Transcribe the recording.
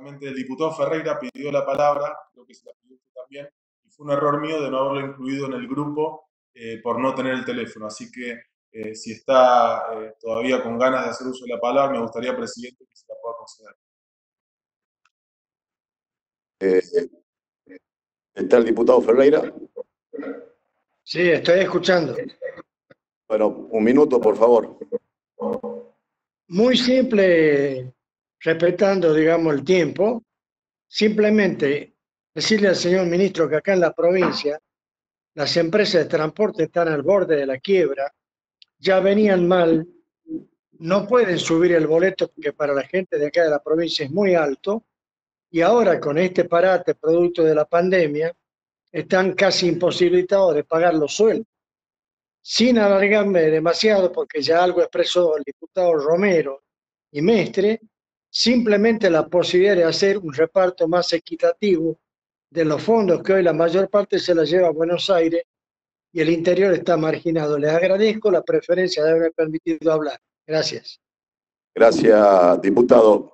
justamente el diputado Ferreira pidió la palabra, creo que se la pidió también, y fue un error mío de no haberlo incluido en el grupo eh, por no tener el teléfono. Así que eh, si está eh, todavía con ganas de hacer uso de la palabra, me gustaría, presidente, que se la pueda conceder. ¿Está el diputado Ferreira? Sí, estoy escuchando. Bueno, un minuto, por favor. Muy simple, respetando, digamos, el tiempo. Simplemente decirle al señor ministro que acá en la provincia las empresas de transporte están al borde de la quiebra, ya venían mal, no pueden subir el boleto porque para la gente de acá de la provincia es muy alto, y ahora con este parate producto de la pandemia, están casi imposibilitados de pagar los sueldos. Sin alargarme demasiado, porque ya algo expresó el diputado Romero y Mestre, simplemente la posibilidad de hacer un reparto más equitativo de los fondos que hoy la mayor parte se la lleva a Buenos Aires y el interior está marginado. Les agradezco la preferencia de haberme permitido hablar. Gracias. Gracias, diputado.